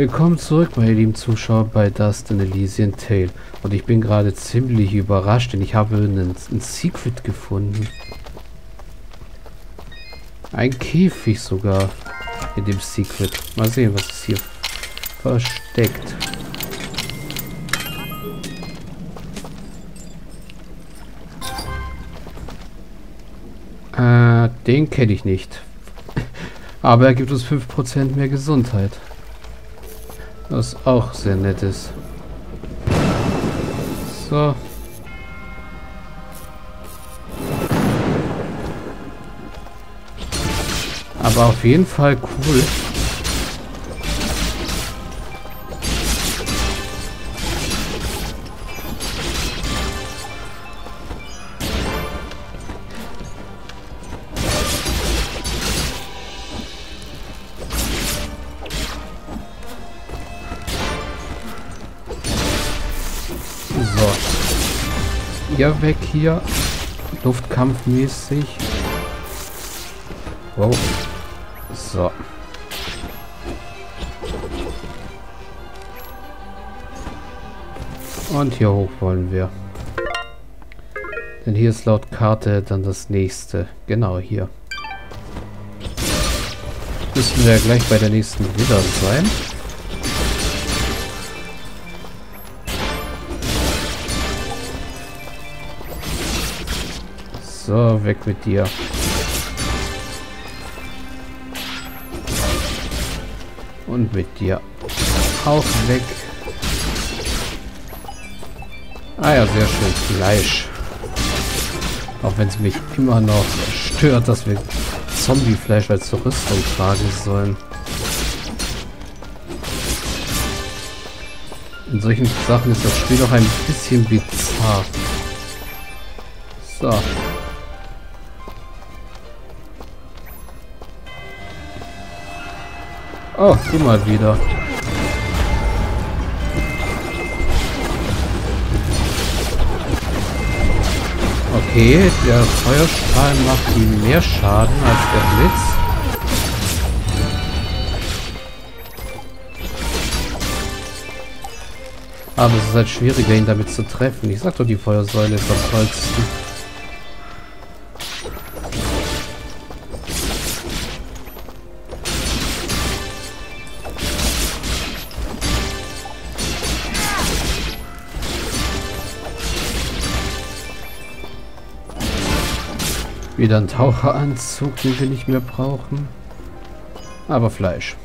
Willkommen zurück, meine lieben Zuschauer, bei Dust in Elysian Tale. Und ich bin gerade ziemlich überrascht, denn ich habe einen, einen Secret gefunden. Ein Käfig sogar in dem Secret. Mal sehen, was ist hier versteckt. Äh, den kenne ich nicht. Aber er gibt uns 5% mehr Gesundheit. Was auch sehr nett ist. So. Aber auf jeden Fall cool. Ihr weg hier. Luftkampfmäßig. Wow. So. Und hier hoch wollen wir. Denn hier ist laut Karte dann das nächste. Genau hier. Müssen wir gleich bei der nächsten wieder sein. So, weg mit dir. Und mit dir auch weg. Ah ja, sehr schön. Fleisch. Auch wenn es mich immer noch stört, dass wir Zombie-Fleisch als Rüstung tragen sollen. In solchen Sachen ist das Spiel auch ein bisschen bizarr. So. Oh, du mal wieder. Okay, der Feuerstrahl macht ihm mehr Schaden als der Blitz. Aber es ist halt schwieriger, ihn damit zu treffen. Ich sag doch, die Feuersäule ist am tollsten. Wieder ein Taucheranzug, den wir nicht mehr brauchen. Aber Fleisch.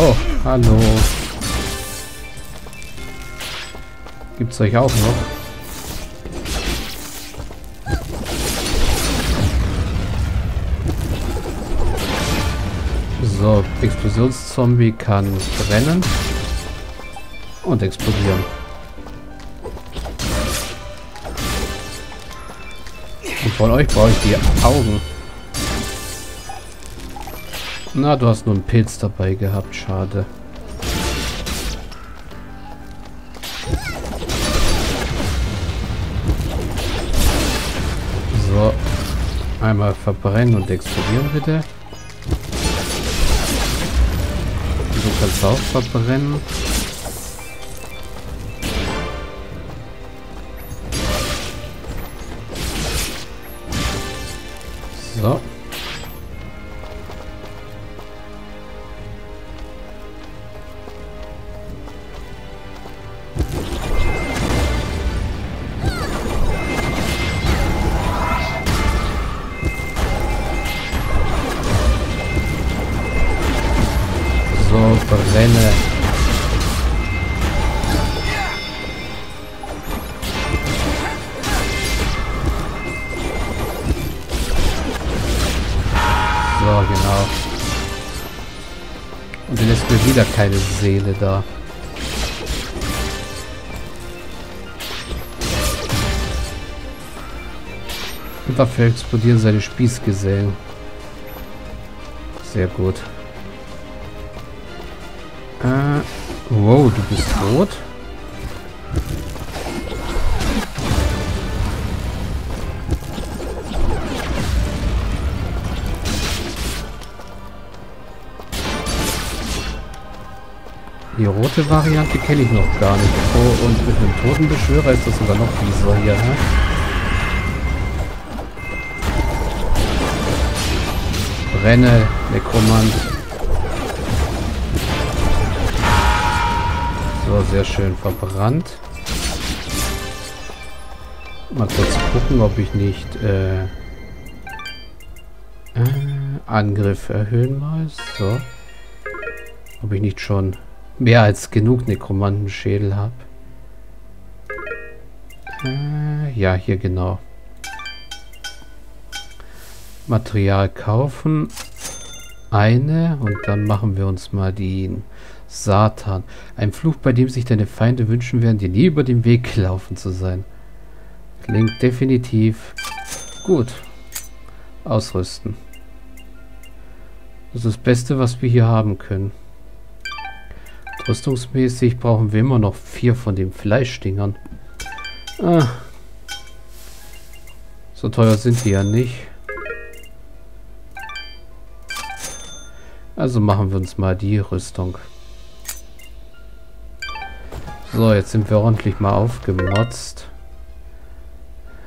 Oh, hallo. Gibt's euch auch noch? So, Explosionszombie kann brennen und explodieren. Und von euch brauche ich die Augen. Na, du hast nur einen Pilz dabei gehabt. Schade. So. Einmal verbrennen und explodieren bitte. Du kannst auch verbrennen. So, Und dann ist mir wieder keine Seele da. Und dafür explodieren seine Spießgesellen. Sehr gut. Äh, wow, du bist tot? Die rote Variante kenne ich noch gar nicht. Oh, und mit einem Totenbeschwörer ist das sogar noch dieser hier, hä? Brenne, Nekromant. So, sehr schön verbrannt. Mal kurz gucken, ob ich nicht äh, äh, Angriff erhöhen mal. So. Ob ich nicht schon mehr als genug Nekromantenschädel habe. Äh, ja, hier genau. Material kaufen. Eine und dann machen wir uns mal den Satan. Ein Fluch, bei dem sich deine Feinde wünschen werden, dir nie über den Weg gelaufen zu sein. Klingt definitiv gut. Ausrüsten. Das ist das Beste, was wir hier haben können. Rüstungsmäßig brauchen wir immer noch vier von den Fleischdingern. Ah. So teuer sind die ja nicht. Also machen wir uns mal die Rüstung. So, jetzt sind wir ordentlich mal aufgemotzt.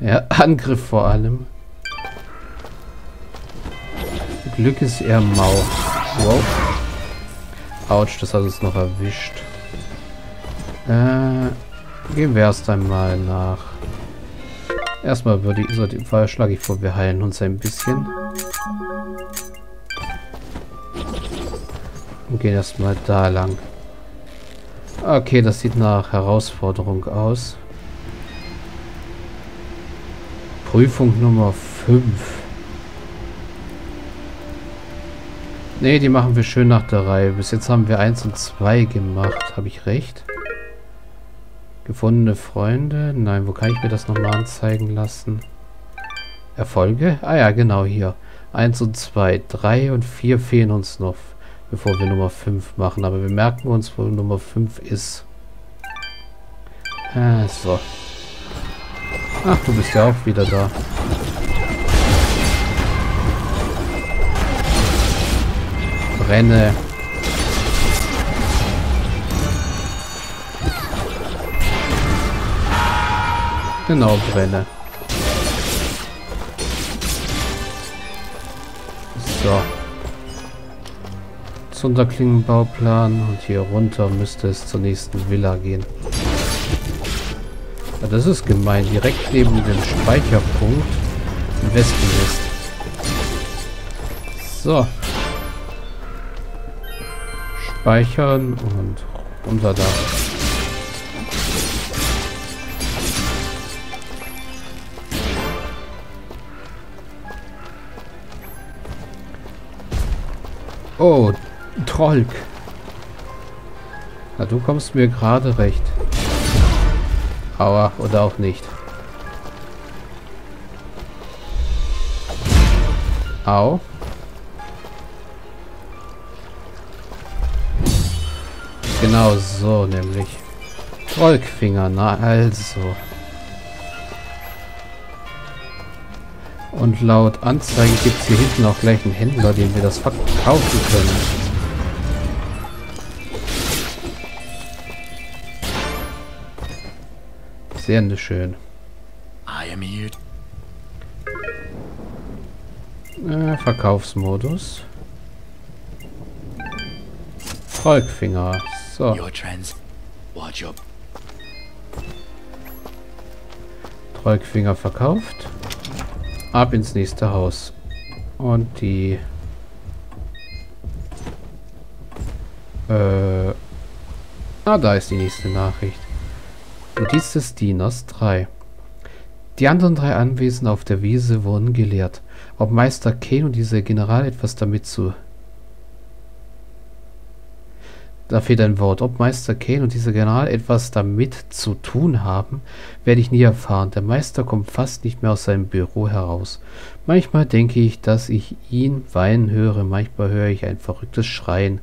Ja, Angriff vor allem. Glück ist eher mau. Wow. Autsch, das hat uns noch erwischt. Äh, gehen wir erst einmal nach... Erstmal würde ich, so, schlage ich vor, wir heilen uns ein bisschen. Und gehen erstmal da lang. Okay, das sieht nach Herausforderung aus. Prüfung Nummer 5. Ne, die machen wir schön nach der Reihe. Bis jetzt haben wir 1 und 2 gemacht. Habe ich recht? Gefundene Freunde? Nein, wo kann ich mir das nochmal anzeigen lassen? Erfolge? Ah ja, genau hier. 1 und 2. 3 und 4 fehlen uns noch, bevor wir Nummer 5 machen. Aber wir merken uns, wo Nummer 5 ist. Ah, so. Ach, du bist ja auch wieder da. Brenne. Genau, brenne. So. Zunderklingenbauplan und hier runter müsste es zur nächsten Villa gehen. Ja, das ist gemein. Direkt neben dem Speicherpunkt im Wespennest. So. Speichern und runter da. Oh, Trollk. Na, du kommst mir gerade recht. Aua, oder auch nicht. Au. Genau so, nämlich. Volkfinger, na also. Und laut Anzeige gibt es hier hinten auch gleich einen Händler, den wir das verkaufen können. Sehr schön. Äh, Verkaufsmodus. Volkfinger. So. Trollfinger verkauft. Ab ins nächste Haus. Und die... Äh... Ah, da ist die nächste Nachricht. Notiz des Dieners 3. Die anderen drei Anwesen auf der Wiese wurden gelehrt. Ob Meister Kane und dieser General etwas damit zu da fehlt ein Wort. Ob Meister Kane und dieser General etwas damit zu tun haben, werde ich nie erfahren. Der Meister kommt fast nicht mehr aus seinem Büro heraus. Manchmal denke ich, dass ich ihn weinen höre, manchmal höre ich ein verrücktes Schreien,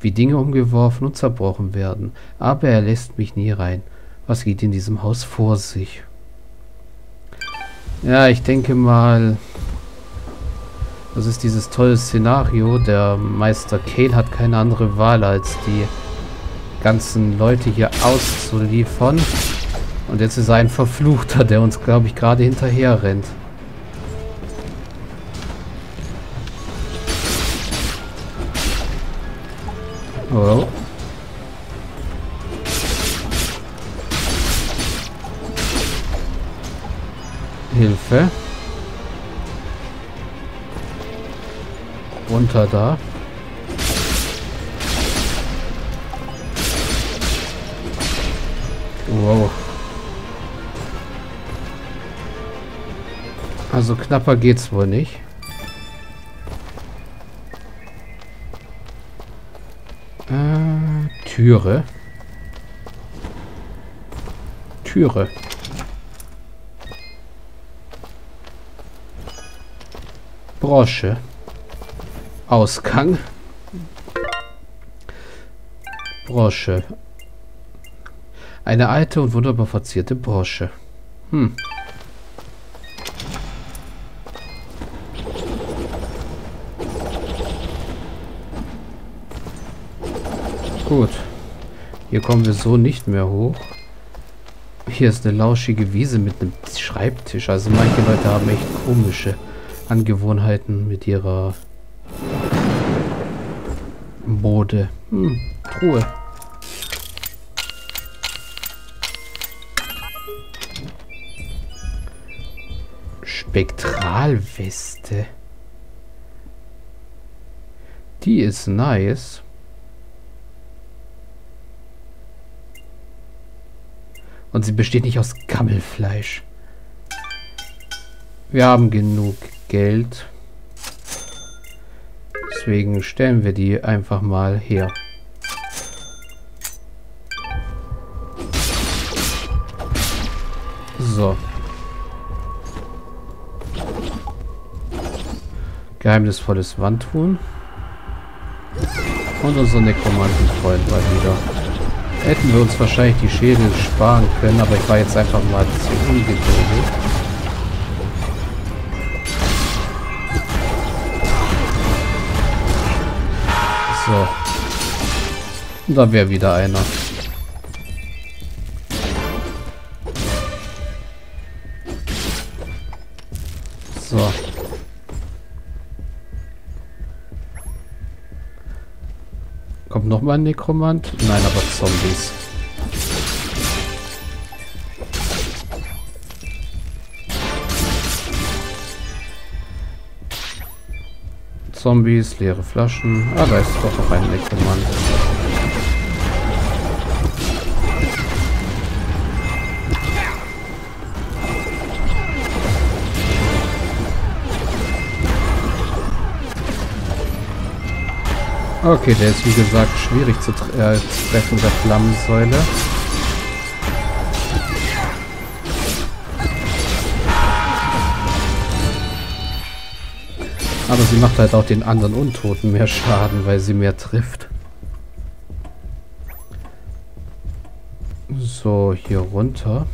wie Dinge umgeworfen und zerbrochen werden. Aber er lässt mich nie rein. Was geht in diesem Haus vor sich? Ja, ich denke mal, das ist dieses tolle Szenario. Der Meister Kane hat keine andere Wahl als die ganzen Leute hier auszuliefern. Und jetzt ist ein Verfluchter, der uns, glaube ich, gerade hinterher rennt. Oh. Hilfe. Runter da. Wow. Also knapper geht's wohl nicht. Äh, Türe. Türe. Brosche. Ausgang. Brosche. Eine alte und wunderbar verzierte Brosche. Hm. Gut. Hier kommen wir so nicht mehr hoch. Hier ist eine lauschige Wiese mit einem Schreibtisch. Also manche Leute haben echt komische Angewohnheiten mit ihrer Mode. Hm, Truhe. Spektralweste. Die ist nice. Und sie besteht nicht aus Gammelfleisch. Wir haben genug Geld. Deswegen stellen wir die einfach mal her. So. Geheimnisvolles Wandtun. Und unser Nekromantenfreund mal wieder. Hätten wir uns wahrscheinlich die Schädel sparen können, aber ich war jetzt einfach mal zu ungeduldig. So. Und da wäre wieder einer. So. Kommt noch mal ein Nekromant? Nein, aber Zombies. Zombies, leere Flaschen. Ah, da ist doch noch ein Nekromant. Okay, der ist wie gesagt schwierig zu, tre äh, treffen der Flammensäule. Aber sie macht halt auch den anderen Untoten mehr Schaden, weil sie mehr trifft. So, hier runter.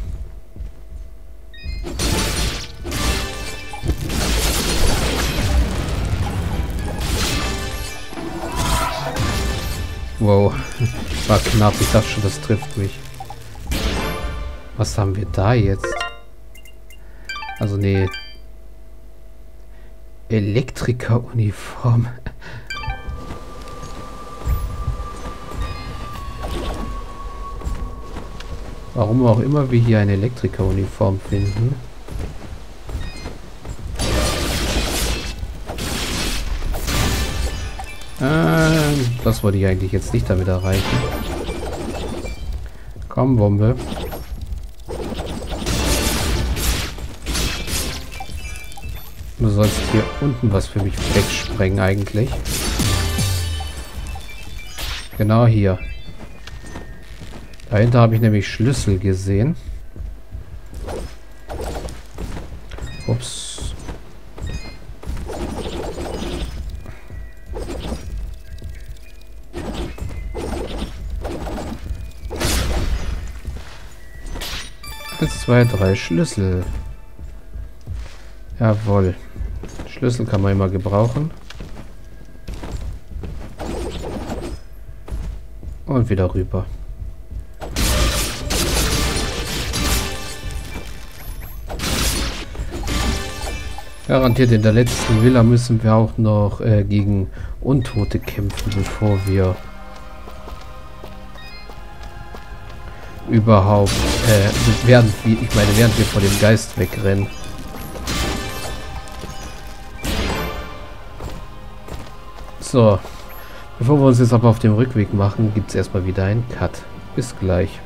Wow, war knapp. Ich dachte schon, das trifft mich. Was haben wir da jetzt? Also, nee. Elektrikeruniform. Warum auch immer wir hier eine Elektrikeruniform finden. Ähm, das wollte ich eigentlich jetzt nicht damit erreichen. Komm, Bombe. Du sollst hier unten was für mich wegsprengen eigentlich. Genau hier. Dahinter habe ich nämlich Schlüssel gesehen. Ups. Eins, zwei, drei Schlüssel. Jawohl. Schlüssel kann man immer gebrauchen. Und wieder rüber. Garantiert in der letzten Villa müssen wir auch noch äh, gegen Untote kämpfen, bevor wir überhaupt, äh, während, ich meine, während wir vor dem Geist wegrennen. So, bevor wir uns jetzt aber auf dem Rückweg machen, gibt es erstmal wieder einen Cut. Bis gleich.